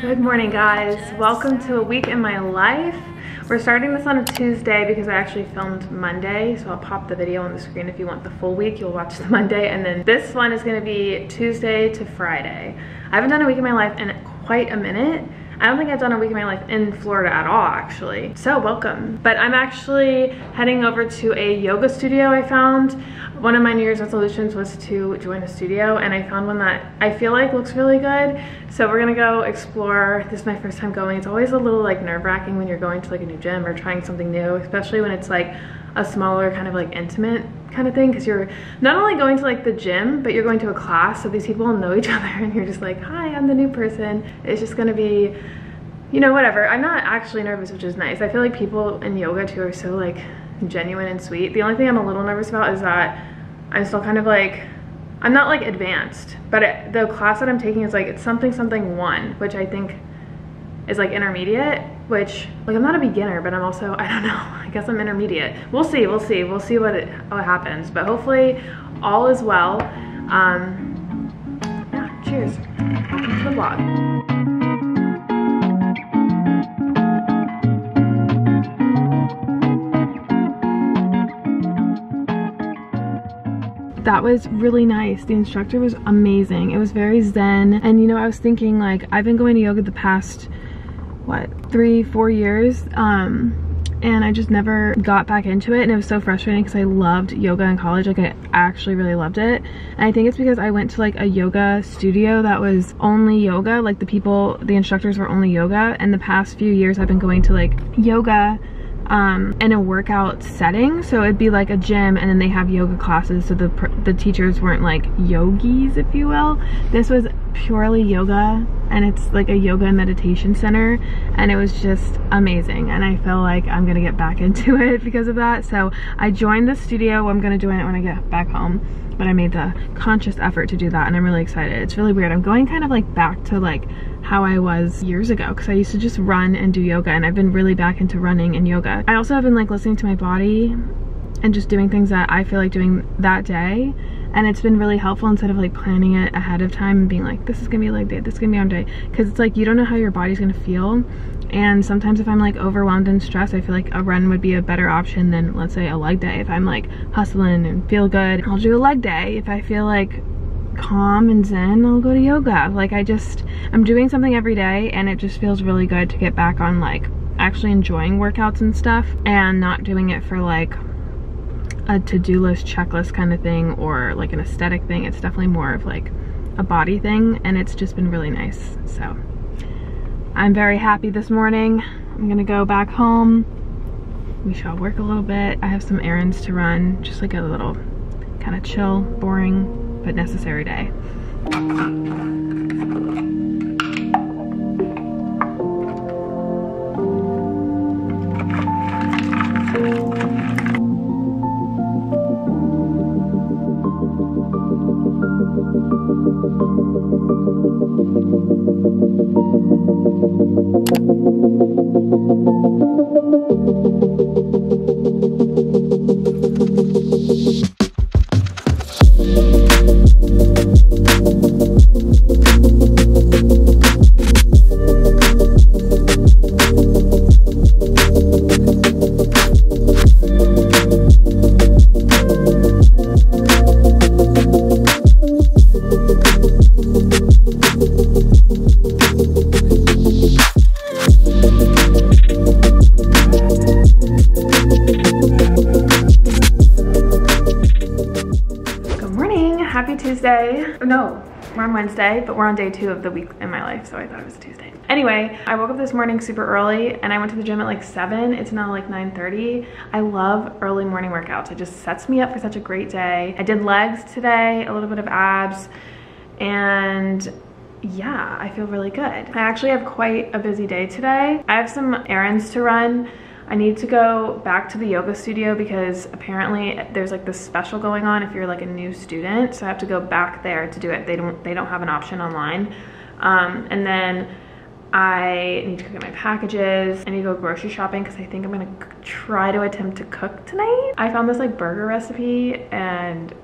Good morning guys, welcome to a week in my life. We're starting this on a Tuesday because I actually filmed Monday, so I'll pop the video on the screen if you want the full week, you'll watch the Monday, and then this one is gonna be Tuesday to Friday. I haven't done a week in my life in quite a minute, I don't think I've done a week of my life in Florida at all, actually. So welcome. But I'm actually heading over to a yoga studio I found. One of my New Year's resolutions was to join a studio and I found one that I feel like looks really good. So we're gonna go explore. This is my first time going. It's always a little like nerve wracking when you're going to like a new gym or trying something new, especially when it's like a smaller kind of like intimate kind of thing because you're not only going to like the gym but you're going to a class so these people know each other and you're just like hi I'm the new person. It's just gonna be you know whatever. I'm not actually nervous which is nice. I feel like people in yoga too are so like genuine and sweet. The only thing I'm a little nervous about is that I'm still kind of like I'm not like advanced but it, the class that I'm taking is like it's something something one which I think is like intermediate, which like I'm not a beginner, but I'm also, I don't know, I guess I'm intermediate. We'll see, we'll see, we'll see what, it, what happens, but hopefully all is well. Um, yeah, cheers. Welcome to the vlog. that was really nice. The instructor was amazing. It was very zen. And you know, I was thinking like, I've been going to yoga the past what three four years um and I just never got back into it and it was so frustrating because I loved yoga in college like I actually really loved it and I think it's because I went to like a yoga studio that was only yoga like the people the instructors were only yoga and the past few years I've been going to like yoga um, in a workout setting. So it'd be like a gym and then they have yoga classes. So the, the teachers weren't like yogis, if you will. This was purely yoga and it's like a yoga and meditation center and it was just amazing and I feel like I'm gonna get back into it because of that so I joined the studio I'm gonna join it when I get back home but I made the conscious effort to do that and I'm really excited it's really weird I'm going kind of like back to like how I was years ago because I used to just run and do yoga and I've been really back into running and yoga. I also have been like listening to my body and just doing things that I feel like doing that day and it's been really helpful instead of like planning it ahead of time and being like this is gonna be a leg day this is gonna be on day because it's like you don't know how your body's gonna feel and sometimes if I'm like overwhelmed and stressed I feel like a run would be a better option than let's say a leg day. If I'm like hustling and feel good I'll do a leg day if I feel like calm and zen I'll go to yoga like I just I'm doing something every day and it just feels really good to get back on like actually enjoying workouts and stuff and not doing it for like a to-do list checklist kind of thing or like an aesthetic thing. It's definitely more of like a body thing and it's just been really nice. So I'm very happy this morning. I'm gonna go back home. We shall work a little bit. I have some errands to run, just like a little kind of chill, boring, but necessary day. Tuesday. No, we're on Wednesday, but we're on day two of the week in my life, so I thought it was Tuesday. Anyway, I woke up this morning super early and I went to the gym at like 7. It's now like 9.30. I love early morning workouts. It just sets me up for such a great day. I did legs today, a little bit of abs, and yeah, I feel really good. I actually have quite a busy day today. I have some errands to run I need to go back to the yoga studio because apparently there's like this special going on if you're like a new student. So I have to go back there to do it. They don't they don't have an option online. Um, and then I need to go get my packages. I need to go grocery shopping because I think I'm gonna try to attempt to cook tonight. I found this like burger recipe and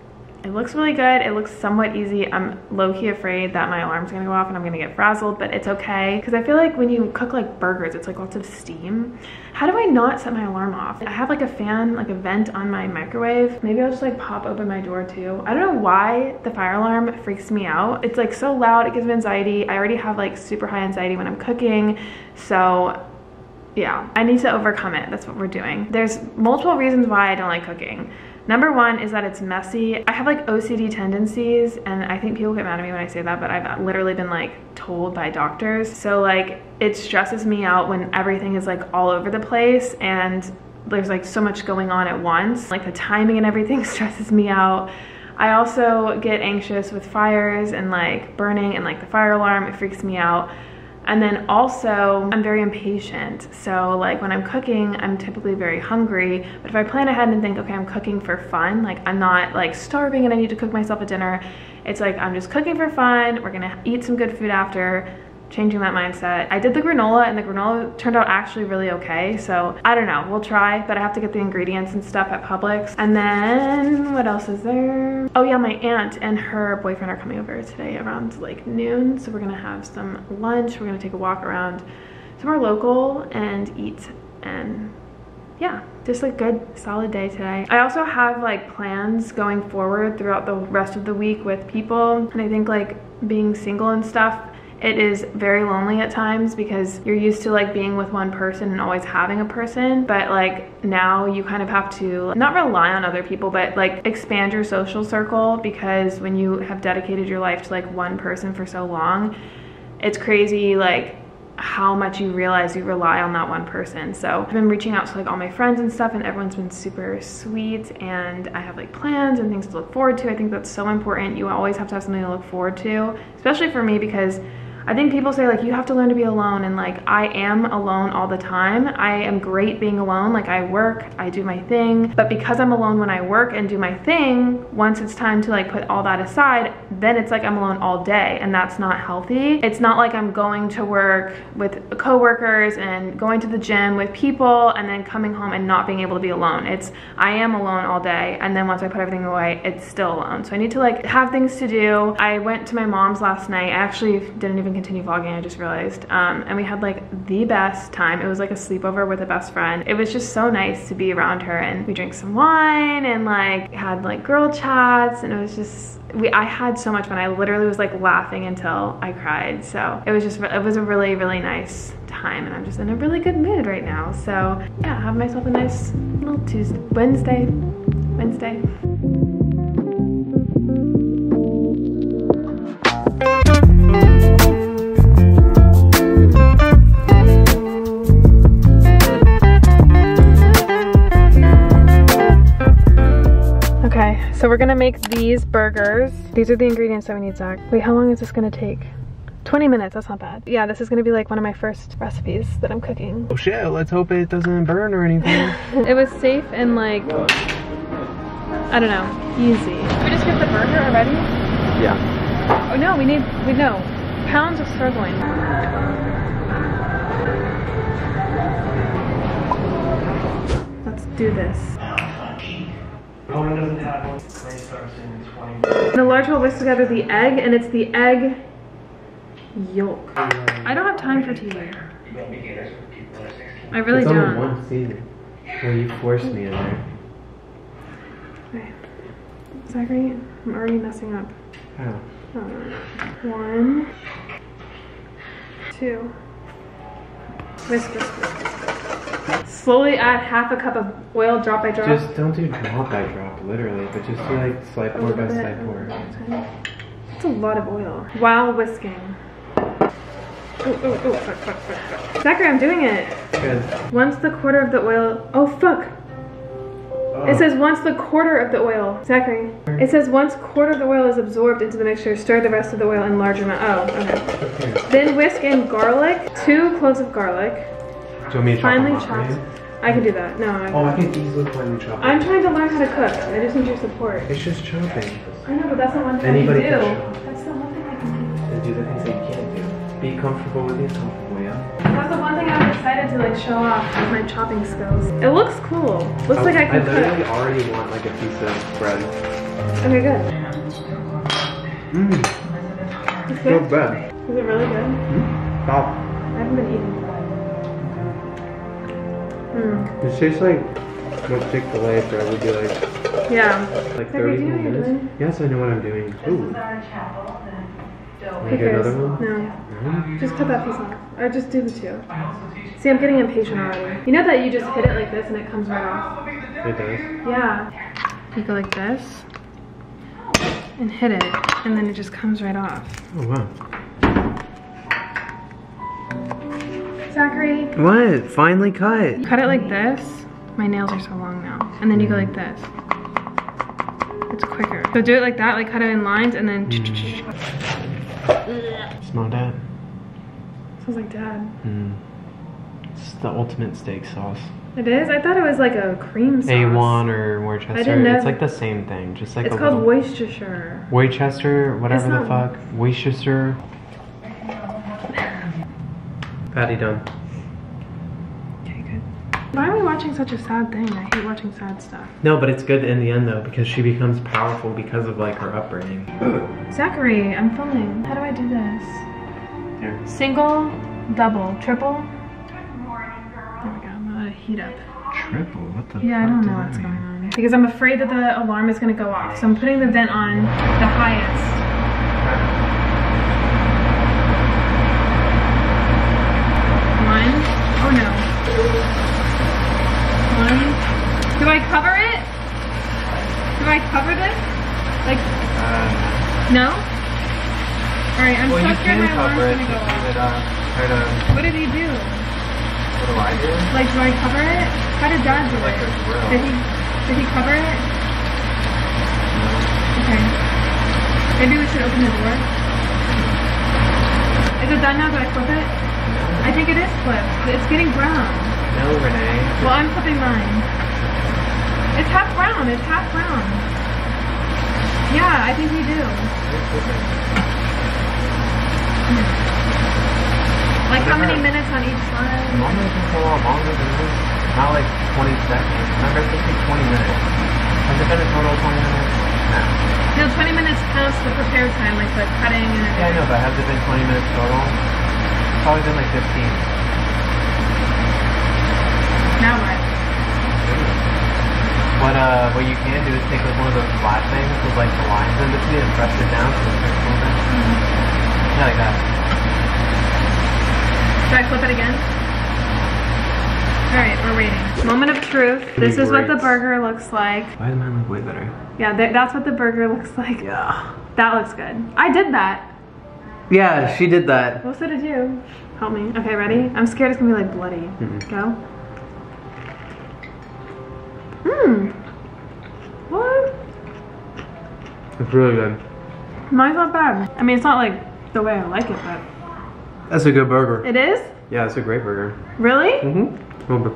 it looks really good. It looks somewhat easy. I'm low-key afraid that my alarm's gonna go off and I'm gonna get frazzled, but it's okay. Because I feel like when you cook like burgers, it's like lots of steam. How do I not set my alarm off? I have like a fan, like a vent on my microwave. Maybe I'll just like pop open my door too. I don't know why the fire alarm freaks me out. It's like so loud, it gives me anxiety. I already have like super high anxiety when I'm cooking. So yeah, I need to overcome it. That's what we're doing. There's multiple reasons why I don't like cooking. Number one is that it's messy. I have like OCD tendencies and I think people get mad at me when I say that, but I've literally been like told by doctors. So like it stresses me out when everything is like all over the place and there's like so much going on at once. Like the timing and everything stresses me out. I also get anxious with fires and like burning and like the fire alarm, it freaks me out. And then also, I'm very impatient. So like when I'm cooking, I'm typically very hungry. But if I plan ahead and think, okay, I'm cooking for fun, like I'm not like starving and I need to cook myself a dinner. It's like, I'm just cooking for fun. We're gonna eat some good food after changing that mindset. I did the granola and the granola turned out actually really okay. So I don't know, we'll try, but I have to get the ingredients and stuff at Publix. And then what else is there? Oh yeah, my aunt and her boyfriend are coming over today around like noon. So we're gonna have some lunch. We're gonna take a walk around somewhere local and eat and yeah, just a good solid day today. I also have like plans going forward throughout the rest of the week with people. And I think like being single and stuff, it is very lonely at times because you're used to like being with one person and always having a person but like now you kind of have to not rely on other people but like expand your social circle because when you have dedicated your life to like one person for so long it's crazy like how much you realize you rely on that one person. So I've been reaching out to like all my friends and stuff and everyone's been super sweet and I have like plans and things to look forward to. I think that's so important. You always have to have something to look forward to, especially for me because I think people say like you have to learn to be alone and like I am alone all the time. I am great being alone. Like I work, I do my thing, but because I'm alone when I work and do my thing, once it's time to like put all that aside, then it's like I'm alone all day and that's not healthy. It's not like I'm going to work with coworkers and going to the gym with people and then coming home and not being able to be alone. It's I am alone all day and then once I put everything away, it's still alone. So I need to like have things to do. I went to my mom's last night. I actually didn't even continue vlogging, I just realized. Um, and we had like the best time. It was like a sleepover with a best friend. It was just so nice to be around her and we drank some wine and like had like girl chats and it was just, we I had so much fun. I literally was like laughing until I cried. So it was just, it was a really, really nice time and I'm just in a really good mood right now. So yeah, have myself a nice little Tuesday, Wednesday, Wednesday. We're gonna make these burgers. These are the ingredients that we need, Zach. Wait, how long is this gonna take? 20 minutes, that's not bad. Yeah, this is gonna be like one of my first recipes that I'm cooking. Oh shit, let's hope it doesn't burn or anything. it was safe and like, I don't know, easy. Did we just get the burger already? yeah. Oh no, we need, we know, pounds of sirloin. Let's do this. Conan doesn't have one. Clay starts in 20. In a large bowl, whisk together the egg, and it's the egg yolk. I don't have time for TV. But beginners with people that are 16. I really it's only don't. one scene where you forced me in there. Okay. Zachary, I'm already messing up. How? Uh, One, two. Whisk, whisk, whisk. Slowly add half a cup of oil drop by drop. Just don't do drop by drop, literally, but just do like slight A pour by slight a pour. That's a lot of oil. While whisking. Oh, oh, oh, fuck, fuck, fuck, fuck. Zachary, I'm doing it. Good. Once the quarter of the oil, oh fuck. It oh. says once the quarter of the oil, Zachary. It says once quarter of the oil is absorbed into the mixture, stir the rest of the oil in large amount. Oh, okay. Okay. Then whisk in garlic, two cloves of garlic, Do you want me to chop finely them up for chopped. I can do that. No, I, can. Oh, I can easily you chopping. I'm trying to learn how to cook. I just need your support. It's just chopping. I know, but that's the one thing Anybody I can can do. shop. That's the one thing I can do. And do the things that you can't do. Be comfortable with the uncomfortable, yeah? That's the one thing I'm excited to like show off with my chopping skills. It looks cool. Looks like I I can literally cook. already want like a piece of bread. Okay, good. Mmm, It's good. so good. bad. Is it really good? Stop. I haven't been eating bread. Hmm. It tastes like what Chick-fil-A bread would be like. Yeah. Like 30 do you know what you're minutes. Yes, I know what I'm doing. Ooh. Get another one? No. No? Just cut that piece off. Or just do the two. See, I'm getting impatient already. You know that you just hit it like this and it comes right off? It does. Yeah. You go like this and hit it, and then it just comes right off. Oh wow. Zachary, What? Finally cut. cut it like this. My nails are so long now. And then you go like this. It's quicker. So do it like that, like cut it in lines, and then. Mm. Smell that? Smells like dad. Mm. It's the ultimate steak sauce. It is? I thought it was like a cream sauce. A1 or Worcester. didn't know- It's like the same thing. Just like It's a called little... Worcestershire. Worcester, whatever the fuck. Worcester. Patty done. Okay, good. Why are we watching such a sad thing? I hate watching sad stuff. No, but it's good in the end though because she becomes powerful because of like her upbringing. Zachary, I'm filming. How do I do this? Here. Single, double, triple. Oh there we go. I'm gonna heat up. Triple? What the Yeah, I don't know what's going on. Because I'm afraid that the alarm is gonna go off. So I'm putting the vent on the highest. One. Oh no. One. Do I cover it? Do I cover this? Like, no? Alright, I'm well, so scared my alarm's it gonna go off. it uh, of. What did he do? What do I do? Like, do I cover it? How did Dad do Like it? Did he? Did he cover it? Okay. Maybe we should open the door. Is it done now? Do I flip it? I think it is flipped. It's getting brown. No, Renee. Well, I'm flipping mine. It's half brown. It's half brown. Yeah, I think you do. Like how many minutes on each side? Normally it takes a lot longer than this. Not like 20 seconds. Remember, it takes 20 minutes. Has it been a total of 20 minutes? No. No, 20 minutes plus the prepare time, like the cutting and Yeah, I everything. know, but has it been 20 minutes total? It's probably been like 15. Now what? What uh, what you can do is take like one of those flat things with like the lines in between and press it down so it starts moving. Yeah, like that. Should I flip it again? Alright, we're waiting. Moment of truth. This is what the burger looks like. Why does mine look way better? Yeah, th that's what the burger looks like. Yeah. That looks good. I did that. Yeah, she did that. Well, so did you. Help me. Okay, ready? I'm scared it's gonna be like bloody. Mm-mm. Go. Hmm. What? It's really good. Mine's not bad. I mean, it's not like the way I like it, but That's a good burger. it is. Yeah, it's a great burger. Really? Mm-hmm. Oh, but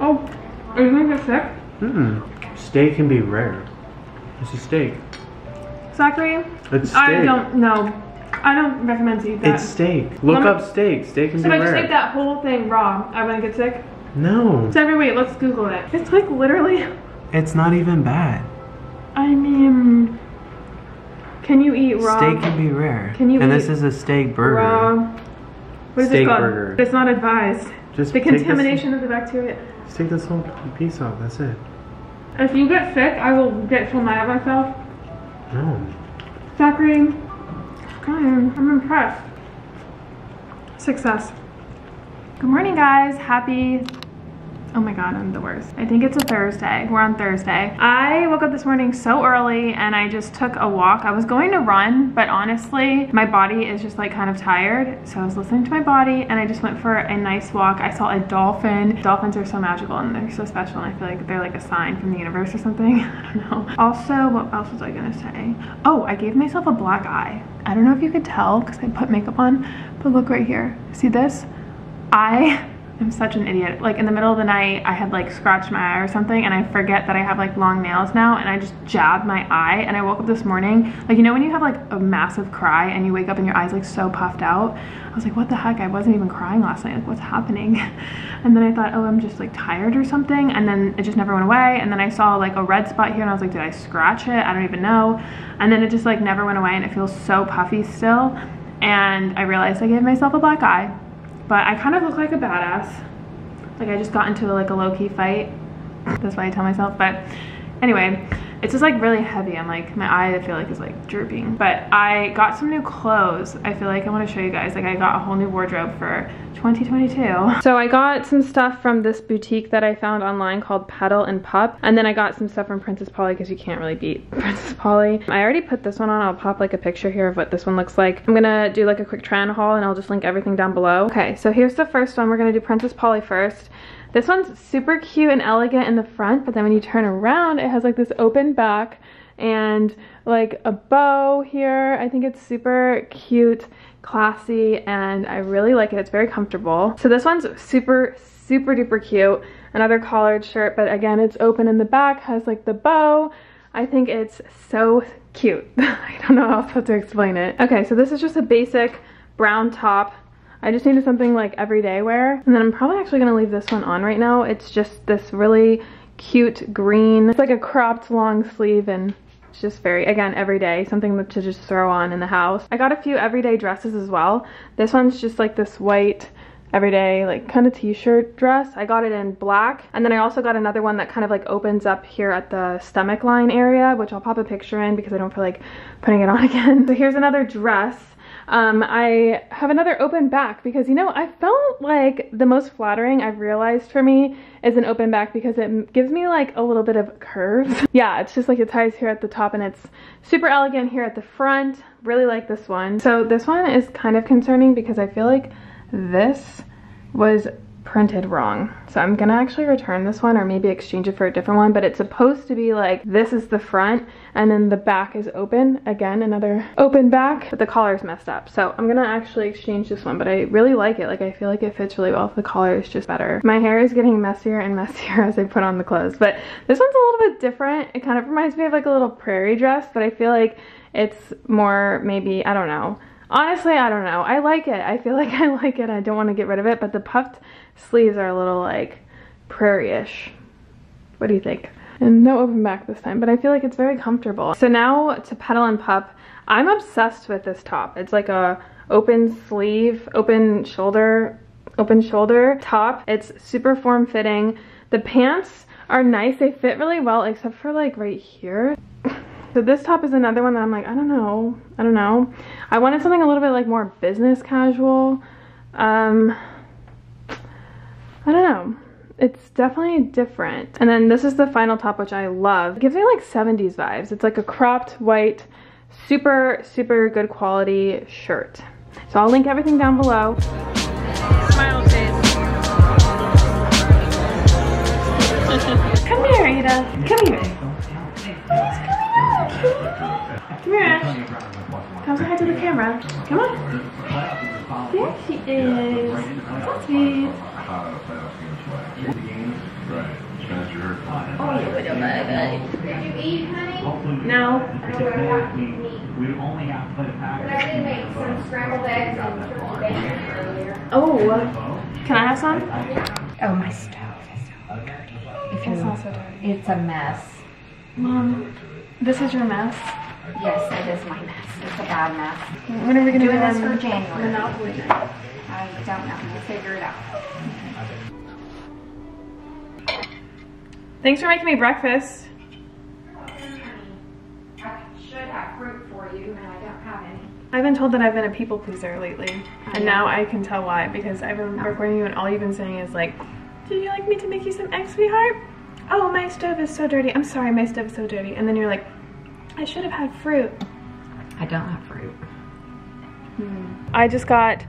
Oh, are you gonna get sick? mm Steak can be rare. It's a steak. Zachary? It's steak. I don't know. I don't recommend to eat that. It's steak. Look Let up steak. Steak can so be if I just ate that whole thing raw, I wouldn't get sick? No, Zachary, wait, let's Google it. It's like literally, it's not even bad. I mean, can you eat raw? Steak can be rare. Can you And eat this is a steak burger. Raw. What is it Steak called? burger. It's not advised. Just The take this- contamination of the bacteria. Just take this whole piece off. That's it. If you get sick, I will get so mad at myself. No. Zachary, I'm, I'm impressed. Success. Good morning, guys. Happy. Oh my god, I'm the worst. I think it's a Thursday. We're on Thursday. I woke up this morning so early and I just took a walk. I was going to run, but honestly, my body is just like kind of tired. So I was listening to my body and I just went for a nice walk. I saw a dolphin. Dolphins are so magical and they're so special and I feel like they're like a sign from the universe or something. I don't know. Also, what else was I gonna say? Oh, I gave myself a black eye. I don't know if you could tell because I put makeup on, but look right here. See this? I I'm such an idiot. Like in the middle of the night, I had like scratched my eye or something and I forget that I have like long nails now and I just jabbed my eye and I woke up this morning, like you know when you have like a massive cry and you wake up and your eyes like so puffed out? I was like, what the heck? I wasn't even crying last night. Like what's happening? And then I thought, oh, I'm just like tired or something. And then it just never went away. And then I saw like a red spot here and I was like, did I scratch it? I don't even know. And then it just like never went away and it feels so puffy still. And I realized I gave myself a black eye but I kind of look like a badass. Like I just got into like a low-key fight. That's why I tell myself. But anyway, it's just like really heavy. I'm like, my eye I feel like is like drooping. But I got some new clothes. I feel like I want to show you guys. Like I got a whole new wardrobe for 2022. So I got some stuff from this boutique that I found online called Petal and Pup. And then I got some stuff from Princess Polly because you can't really beat Princess Polly. I already put this one on. I'll pop like a picture here of what this one looks like. I'm gonna do like a quick try on haul and I'll just link everything down below. Okay, so here's the first one. We're gonna do Princess Polly first. This one's super cute and elegant in the front, but then when you turn around, it has like this open back and like a bow here. I think it's super cute, classy, and I really like it. It's very comfortable. So this one's super, super duper cute. Another collared shirt, but again, it's open in the back, has like the bow. I think it's so cute. I don't know how else to explain it. Okay, so this is just a basic brown top I just needed something like everyday wear. And then I'm probably actually gonna leave this one on right now. It's just this really cute green. It's like a cropped long sleeve and it's just very, again, everyday, something to just throw on in the house. I got a few everyday dresses as well. This one's just like this white everyday like kind of t-shirt dress. I got it in black and then I also got another one that kind of like opens up here at the stomach line area which I'll pop a picture in because I don't feel like putting it on again. So here's another dress um, I have another open back because, you know, I felt like the most flattering I've realized for me is an open back because it gives me like a little bit of curves. yeah, it's just like it ties here at the top and it's super elegant here at the front. Really like this one. So this one is kind of concerning because I feel like this was printed wrong. So I'm gonna actually return this one or maybe exchange it for a different one, but it's supposed to be like, this is the front and then the back is open. Again, another open back, but the collar is messed up. So I'm gonna actually exchange this one, but I really like it. Like I feel like it fits really well. The collar is just better. My hair is getting messier and messier as I put on the clothes, but this one's a little bit different. It kind of reminds me of like a little prairie dress, but I feel like it's more maybe, I don't know, Honestly, I don't know. I like it. I feel like I like it. I don't want to get rid of it, but the puffed sleeves are a little like prairie-ish. What do you think? And no open back this time, but I feel like it's very comfortable. So now to Petal and Pup. I'm obsessed with this top. It's like a open sleeve, open shoulder, open shoulder top. It's super form fitting. The pants are nice. They fit really well except for like right here. So this top is another one that I'm like, I don't know. I don't know. I wanted something a little bit like more business casual. Um, I don't know. It's definitely different. And then this is the final top, which I love. It gives me like 70s vibes. It's like a cropped white, super, super good quality shirt. So I'll link everything down below. The. Come on. There she is. That's Oh, you would have Did you eat, honey? No. We only have to put it back. But I did make some scrambled eggs and bacon oh, earlier. Oh. Can I have some? Oh, my stove is so dirty. If it's not so dirty. It's a mess. Mom, this is your mess? Yes, it is my mess. It's a bad mess. When are we going to do this for January? Monopoly night? I don't know. We'll figure it out. Thanks for making me breakfast. I should have fruit for you, and I don't have any. I've been told that I've been a people pleaser lately, and now I can tell why, because I've been recording you and all you've been saying is like, do you like me to make you some eggs, sweetheart? Oh, my stove is so dirty. I'm sorry, my stove is so dirty. And then you're like, I should have had fruit. I don't have fruit. Hmm. I just got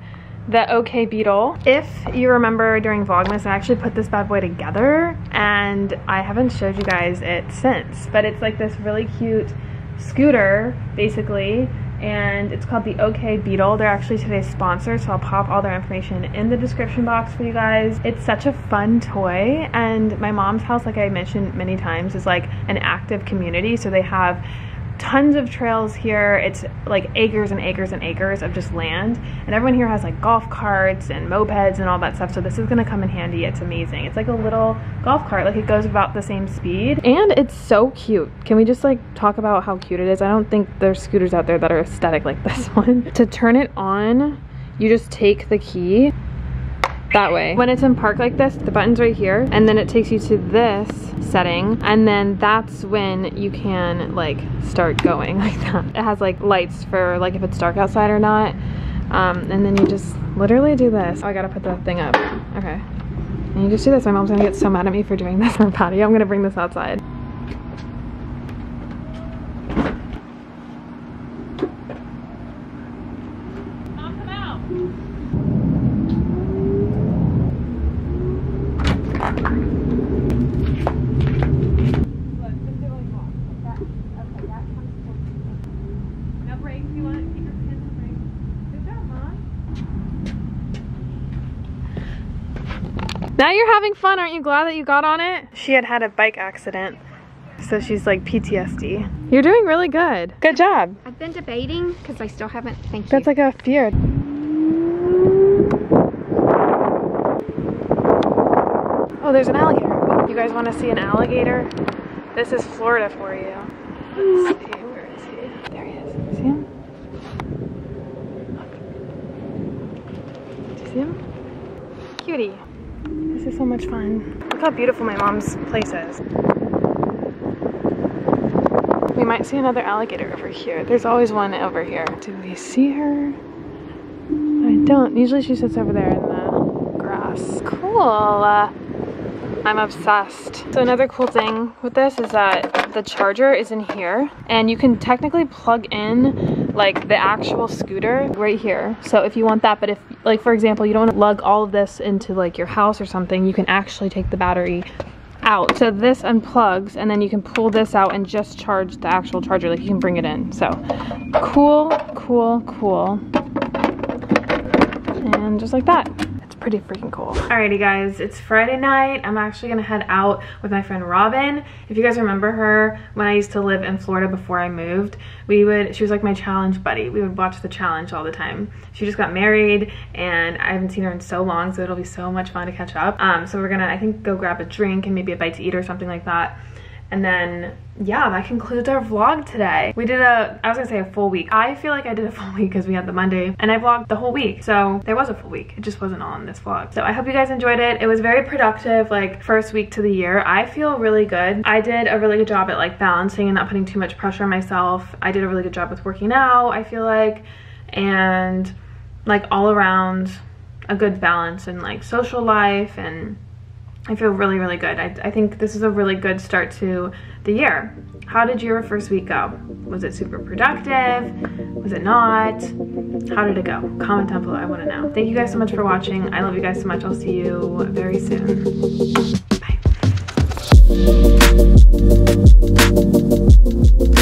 the Okai Beetle. If you remember during Vlogmas, I actually put this bad boy together and I haven't showed you guys it since, but it's like this really cute scooter, basically, and it's called the Okai Beetle. They're actually today's sponsor, so I'll pop all their information in the description box for you guys. It's such a fun toy, and my mom's house, like I mentioned many times, is like an active community, so they have tons of trails here. It's like acres and acres and acres of just land. And everyone here has like golf carts and mopeds and all that stuff. So this is gonna come in handy. It's amazing. It's like a little golf cart. Like it goes about the same speed. And it's so cute. Can we just like talk about how cute it is? I don't think there's scooters out there that are aesthetic like this one. to turn it on, you just take the key that way. When it's in park like this, the button's right here, and then it takes you to this setting, and then that's when you can like start going like that. It has like lights for like if it's dark outside or not. Um, and then you just literally do this. Oh, I gotta put the thing up. Okay. And you just do this. My mom's gonna get so mad at me for doing this on patio. I'm gonna bring this outside. Now you're having fun. Aren't you glad that you got on it? She had had a bike accident. So she's like PTSD. You're doing really good. Good job. I've been debating because I still haven't. Thank you. That's like a fear. Oh, there's an alligator. You guys want to see an alligator? This is Florida for you. Let's see, where is he? There he is. See him? Look. Do you see him? Cutie. So much fun. Look how beautiful my mom's place is. We might see another alligator over here. There's always one over here. Do we see her? I don't. Usually she sits over there in the grass. Cool. Uh, I'm obsessed. So another cool thing with this is that the charger is in here and you can technically plug in like the actual scooter right here. So if you want that, but if like for example, you don't want to lug all of this into like your house or something, you can actually take the battery out. So this unplugs and then you can pull this out and just charge the actual charger. Like you can bring it in. So cool, cool, cool. And just like that pretty freaking cool. Alrighty guys, it's Friday night. I'm actually gonna head out with my friend Robin. If you guys remember her, when I used to live in Florida before I moved, we would, she was like my challenge buddy. We would watch the challenge all the time. She just got married and I haven't seen her in so long, so it'll be so much fun to catch up. Um, so we're gonna, I think, go grab a drink and maybe a bite to eat or something like that. And then, yeah, that concludes our vlog today. We did a, I was gonna say a full week. I feel like I did a full week because we had the Monday and I vlogged the whole week. So there was a full week. It just wasn't on this vlog. So I hope you guys enjoyed it. It was very productive, like first week to the year. I feel really good. I did a really good job at like balancing and not putting too much pressure on myself. I did a really good job with working out, I feel like, and like all around a good balance in like social life and I feel really, really good. I, I, think this is a really good start to the year. How did your first week go? Was it super productive? Was it not? How did it go? Comment down below, I wanna know. Thank you guys so much for watching. I love you guys so much. I'll see you very soon. Bye.